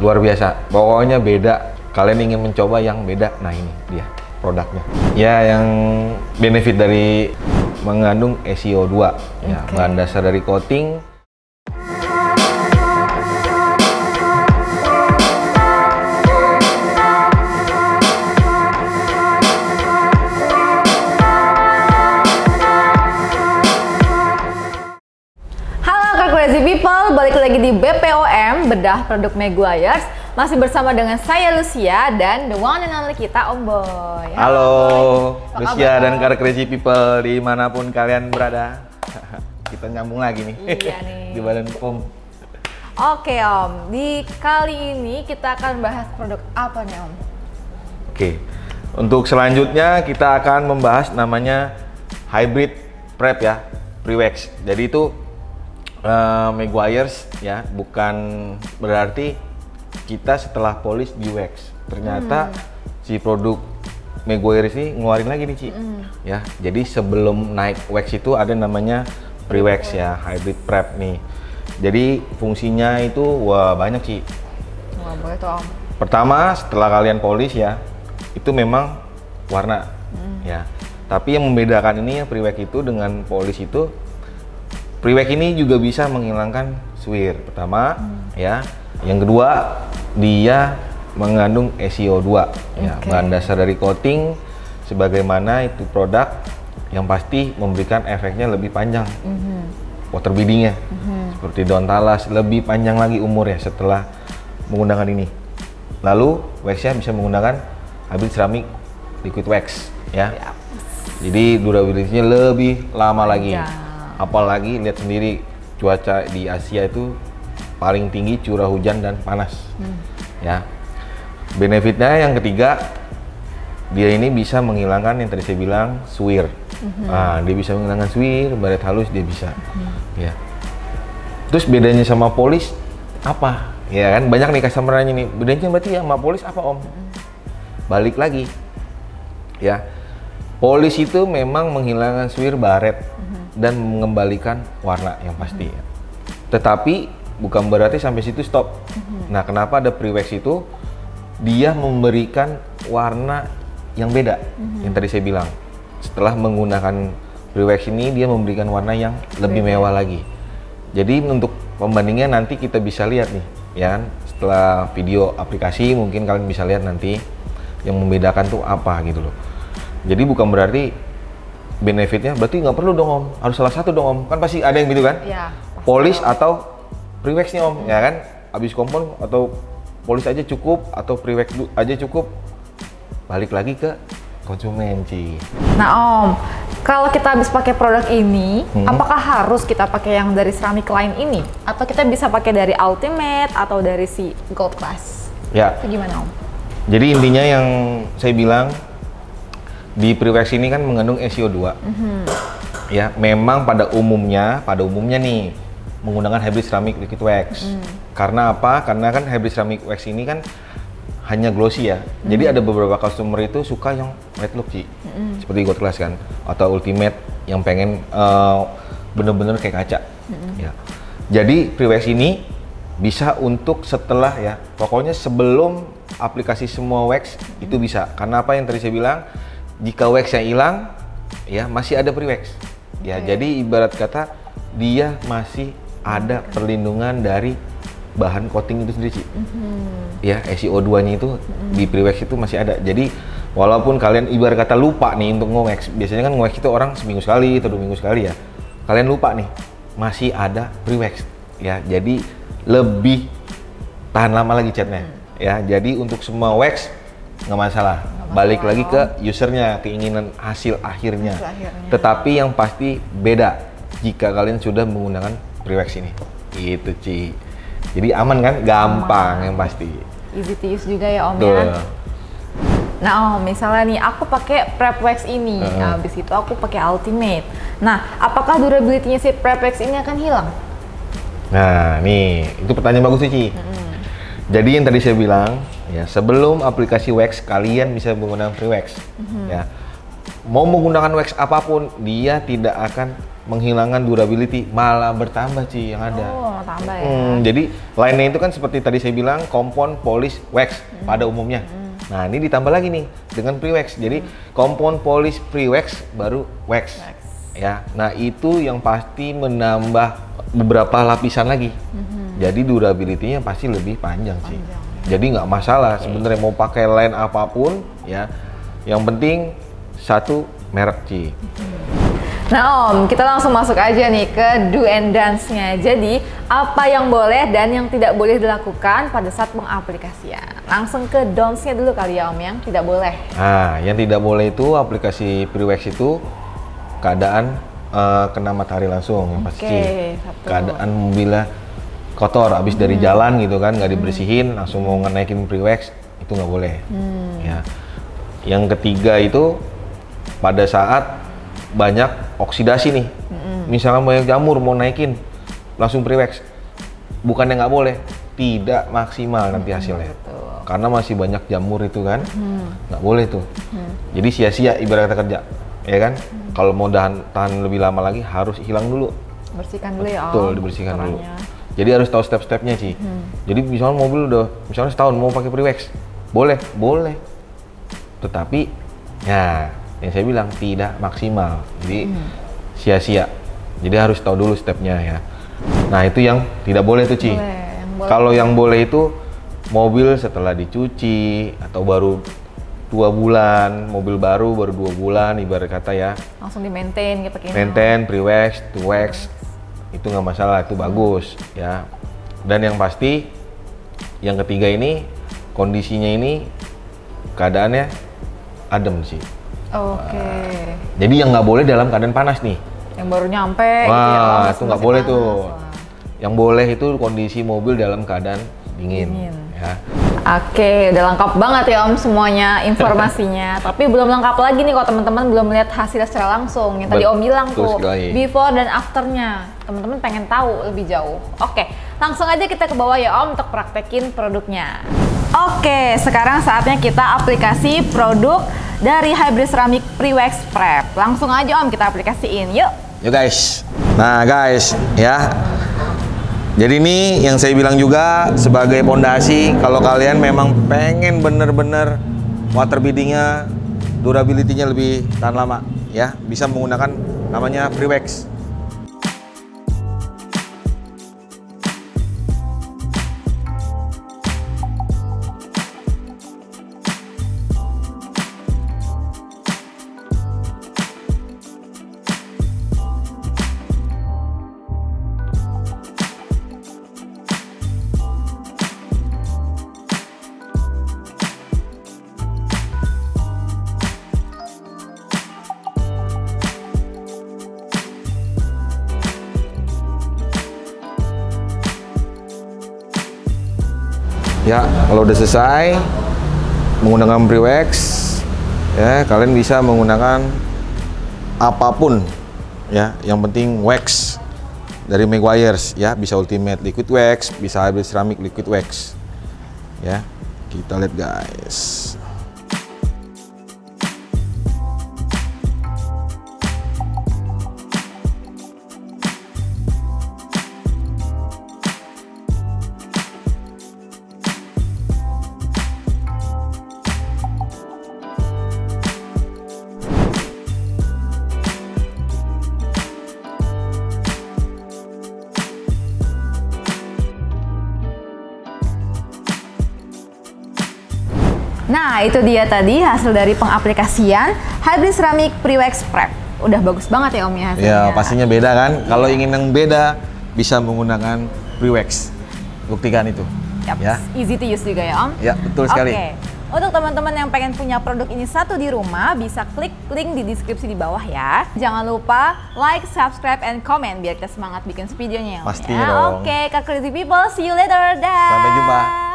luar biasa. Pokoknya beda. Kalian ingin mencoba yang beda, nah ini dia produknya. Ya, yang benefit dari mengandung SiO2, ya, Oke. bahan dasar dari coating. Halo Kak Crazy People, balik lagi di BPOM, Bedah Produk Meguiars. Masih bersama dengan saya Lucia dan the one and only kita Om Boy. Halo, Apa Lucia kabar, dan? Car Crazy People di mana pun kalian berada. Kita nyambung lagi nih Iya nih. di Badan POM. Oke Om, di kali ini kita akan bahas produk apa nih Om? Oke, untuk selanjutnya kita akan membahas namanya hybrid prep ya, pre-wax. Jadi itu eh, Meguiar's ya, bukan berarti kita setelah polish di wax. Ternyata si produk Meguiar's ini ngeluarin lagi nih Ci. Ya, jadi sebelum naik wax itu ada namanya pre-wax ya, hybrid prep nih. Jadi fungsinya itu wah banyak sih. Wah boleh tuh Om. Pertama, setelah kalian polish ya, itu memang warna ya. Tapi yang membedakan ini ya pre-wax itu dengan polish itu pre-wax ini juga bisa menghilangkan swir. Pertama, ya. Yang kedua, dia mengandung SiO2 ya, Oke. bahan dasar dari coating sebagaimana itu produk yang pasti memberikan efeknya lebih panjang. Water beadingnya seperti daun talas lebih panjang lagi umurnya setelah menggunakan ini. Lalu waxnya bisa menggunakan hybrid ceramic liquid wax ya. Ya. Jadi durability-nya lebih lama lagi. Apalagi lihat sendiri cuaca di Asia itu paling tinggi curah hujan dan panas. Ya. Benefitnya yang ketiga dia ini bisa menghilangkan yang tadi saya bilang swir. Nah, dia bisa menghilangkan swir, baret halus dia bisa. Ya. Terus bedanya sama polish apa? Ya kan banyak nih customer nanya nih, bedanya berarti ya sama polish apa om? Balik lagi, ya. Polish itu memang menghilangkan swir baret dan mengembalikan warna yang pasti. ya. Tetapi bukan berarti sampai situ stop. Nah, kenapa ada pre-wax itu? Dia memberikan warna yang beda, yang tadi saya bilang. Setelah menggunakan pre-wax ini, dia memberikan warna yang lebih Beda. mewah lagi. Jadi untuk pembandingnya nanti kita bisa lihat nih, ya kan? Setelah video aplikasi mungkin kalian bisa lihat nanti yang membedakan tuh apa gitu loh. Jadi bukan berarti benefitnya berarti nggak perlu dong om, harus salah satu dong om. Kan pasti ada yang gitu kan? Ya. Polish atau pre-wax nih om, ya kan? Habis kompon atau polish aja cukup atau pre-wax aja cukup. Balik lagi ke konsumen Ci. Nah Om, kalau kita habis pakai produk ini, Hmm. apakah harus kita pakai yang dari ceramic line ini? Atau kita bisa pakai dari Ultimate atau dari si Gold Class? Ya, Itu gimana Om? jadi intinya yang saya bilang di pre-wax ini kan mengandung SiO2. Ya, memang pada umumnya, pada umumnya nih menggunakan hybrid ceramic liquid wax. Karena apa? Karena kan hybrid ceramic wax ini kan hanya glossy ya. Jadi ada beberapa customer itu suka yang matte look Ci. Seperti gold class kan atau ultimate yang pengen eh, bener-bener kayak kaca. Ya. Jadi pre-wax ini bisa untuk setelah ya. Pokoknya sebelum aplikasi semua wax itu bisa. Karena apa yang tadi saya bilang, jika waxnya hilang ya masih ada pre-wax. Ya, Oke. jadi ibarat kata dia masih ada perlindungan dari bahan coating itu sendiri, Ci. Ya, SiO2-nya itu di pre-wax itu masih ada. Jadi walaupun kalian ibarat kata lupa nih untuk nge-wax, biasanya kan nge-wax itu orang seminggu sekali atau dua minggu sekali ya. Kalian lupa nih, masih ada pre-wax. Ya, jadi lebih tahan lama lagi catnya. Ya, jadi untuk semua wax nggak masalah. Balik lagi ke usernya, keinginan hasil akhirnya. Hasil akhirnya. Tetapi yang pasti beda jika kalian sudah menggunakan pre-wax ini. Gitu, Ci. Jadi aman kan? Gampang yang pasti. Easy to use juga ya Om Tuh. ya. Nah Om, misalnya nih aku pakai prep wax ini, Heeh. habis itu aku pakai Ultimate. Nah, apakah durability-nya si prep wax ini akan hilang? Nah, nih, itu pertanyaan bagus tuh, Ci. Jadi yang tadi saya bilang, ya sebelum aplikasi wax kalian bisa menggunakan free wax, ya mau menggunakan wax apa pun dia tidak akan menghilangkan durability malah bertambah sih yang ada. Oh, tambah ya. Hmm, jadi lainnya itu kan seperti tadi saya bilang kompon polish wax pada umumnya. Nah ini ditambah lagi nih dengan pre-wax. Jadi kompon polish pre-wax baru wax. Wax. Ya, nah itu yang pasti menambah beberapa lapisan lagi. Jadi durability-nya pasti lebih panjang, sih. Jadi nggak masalah sebenarnya mau pakai line apa pun ya. Yang penting satu merek sih. Nah Om, kita langsung masuk aja nih ke do and dance-nya. Jadi, apa yang boleh dan yang tidak boleh dilakukan pada saat pengaplikasian? Langsung ke don'ts-nya dulu kali ya Om, yang tidak boleh. Nah, yang tidak boleh itu aplikasi pre-wax itu keadaan eh, kena matahari langsung yang pasti. Satu. Keadaan mobilnya kotor habis dari jalan gitu kan nggak dibersihin langsung mau ngenaikin pre-wax itu nggak boleh. Ya. Yang ketiga itu pada saat banyak oksidasi nih. Misalnya banyak jamur mau naikin langsung pre-wax. Bukannya nggak boleh, tidak maksimal nanti hasilnya. betul. Karena masih banyak jamur itu kan, nggak boleh tuh. Jadi sia-sia ibarat kata kerja, ya kan? Kalau mau tahan, tahan lebih lama lagi harus hilang dulu. Bersihkan dulu ya. Betul, dibersihkan dulu. Jadi harus tahu step-stepnya sih. Jadi misalnya mobil udah, misalnya setahun mau pakai pre-wax, boleh, boleh. Tetapi, ya yang saya bilang tidak maksimal. Jadi sia-sia. Jadi harus tahu dulu stepnya ya. Nah itu yang tidak boleh tuh Ci. Boleh. Kalau yang boleh itu mobil setelah dicuci atau baru dua bulan, mobil baru baru dua bulan ibarat kata ya. Langsung di maintain kayak pakai. Maintain, pre-wax, to wax, itu nggak masalah, itu bagus ya. Dan yang pasti, yang ketiga ini kondisinya ini keadaannya adem sih. Oke. Jadi yang nggak boleh dalam keadaan panas nih. Yang baru nyampe ya, Wah, masih- itu nggak boleh panas. tuh. Wah. Yang boleh itu kondisi mobil dalam keadaan dingin. Dingin. Ya. Oke, udah lengkap banget ya Om semuanya informasinya. Tapi belum lengkap lagi nih kalau teman-teman belum melihat hasilnya secara langsung. Yang tadi Om bilang tuh, sekali. before dan afternya. Teman-teman pengen tahu lebih jauh. Oke, langsung aja kita ke bawah ya Om untuk praktekin produknya. Oke, sekarang saatnya kita aplikasi produk dari Hybrid Ceramic Pre-Wax Prep. Langsung aja Om kita aplikasiin, yuk. Yuk guys. Nah guys, ya. Jadi ini yang saya bilang juga sebagai pondasi kalau kalian memang pengen bener-bener water biddingnya, durability-nya lebih tahan lama, ya bisa menggunakan namanya pre-wax. Ya, kalau udah selesai menggunakan pre-wax, ya kalian bisa menggunakan apa pun, ya. Yang penting wax dari Meguiar's, ya. Bisa Ultimate Liquid Wax, bisa Hybrid Ceramic Liquid Wax, ya. Kita lihat guys. Nah, itu dia tadi hasil dari pengaplikasian Hybrid Ceramic Pre-Wax Prep. Udah bagus banget ya Om ya hasilnya. Ya, pastinya beda kan? Kalau ingin yang beda, bisa menggunakan pre-wax. Buktikan itu. Yap, Ya. Easy to use juga ya Om. Ya, betul sekali. Oke. Untuk teman-teman yang pengen punya produk ini satu di rumah, bisa klik link di deskripsi di bawah ya. Jangan lupa like, subscribe, and comment biar kita semangat bikin videonya ya. Om, Pastinya ya. dong. Oke, Kak Crazy People, see you later. Dah. Sampai jumpa.